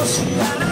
você.